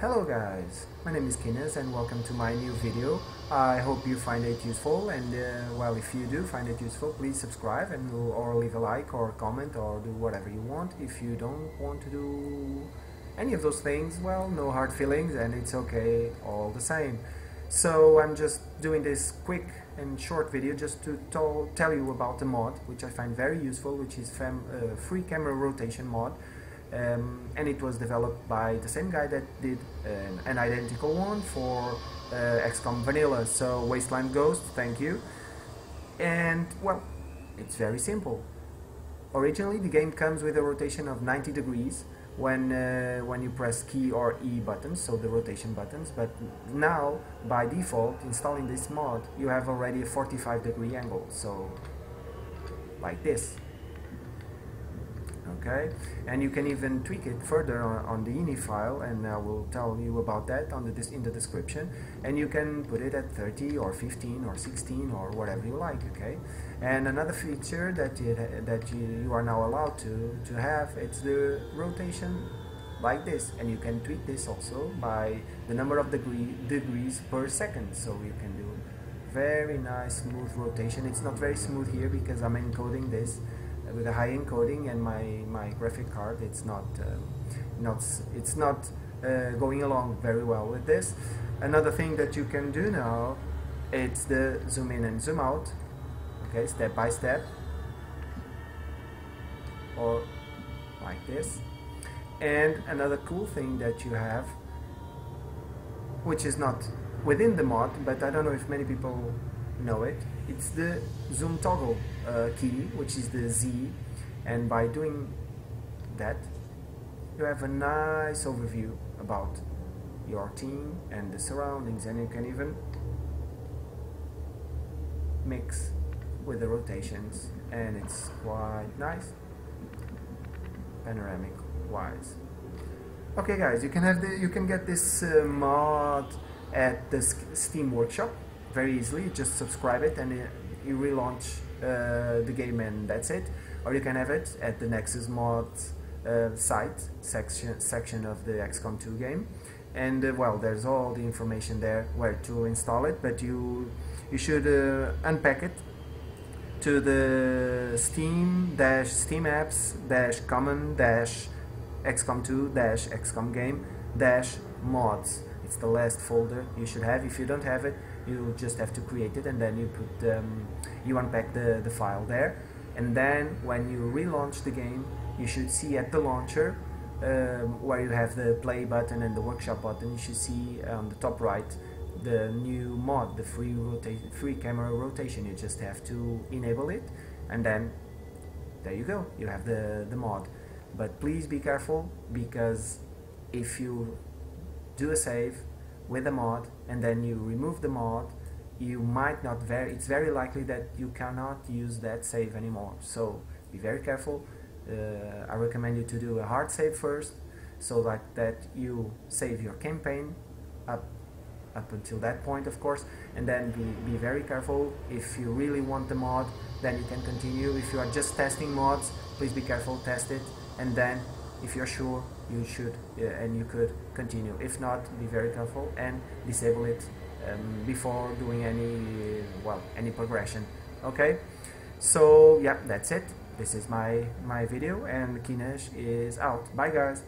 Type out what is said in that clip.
Hello guys, my name is Kinas and welcome to my new video. I hope you find it useful and uh, well if you do find it useful please subscribe and or leave a like or comment or do whatever you want. If you don't want to do any of those things, well no hard feelings and it's okay all the same. So I'm just doing this quick and short video just to tell you about the mod which I find very useful which is uh, free camera rotation mod um, and it was developed by the same guy that did an, an identical one for uh, XCOM Vanilla. So Wasteland Ghost thank you. And well it's very simple. Originally the game comes with a rotation of 90 degrees when uh, when you press key or E buttons, so the rotation buttons. But now, by default, installing this mod, you have already a 45 degree angle, so like this okay? And you can even tweak it further on, on, the ini file and uh, I will tell you about that on the in the description. And you can put it at 30 or 15 or 16 or whatever you like okay? And another feature that you, that you, you are now allowed to to have it's the rotation like this. And you can tweak this also by the number of degree, degrees per second. So you can do very nice smooth rotation. It's not very smooth here because I'm encoding this with a high encoding and my my graphic card it's not um, not it's not uh, going along very well with this. Another thing that you can do now it's the zoom in and zoom out okay step by step or like this. And another cool thing that you have which is not within the mod but I don't know if many people know it. It's the zoom toggle uh, key which is the Z. And by doing that you have a nice overview about your team and the surroundings. And you can even mix with the rotations. And it's quite nice panoramic wise okay guys you can have the you can get this uh, mod at the Steam Workshop very easily. Just subscribe it and you relaunch uh, the game and that's it. Or you can have it at the Nexus Mods uh, site section section of the XCOM 2 game. And uh, well, there's all the information there where to install it. But you you should uh, unpack it to the Steam dash Steam apps dash common dash XCOM 2 dash XCOM game dash mods. It's the last folder you should have. If you don't have it, you just have to create it and then you put um, you unpack the, the file there. And then when you relaunch the game you should see at the launcher um, where you have the play button and the workshop button you should see on the top right the new mod the free rotation free camera rotation. You just have to enable it and then there you go. You have the the mod. But please be careful because if you do a save with a mod and then you remove the mod you might not very it's very likely that you cannot use that save anymore. So be very careful. Uh, I recommend you to do a hard save first so that, that you save your campaign up up until that point of course. And then be, be very careful. If you really want the mod then you can continue. If you are just testing mods please be careful. Test it. And then if you're sure you should uh, and you could continue. If not be very careful and disable it um, before doing any well any progression okay? So yeah that's it. This is my my video and Kinas is out. Bye guys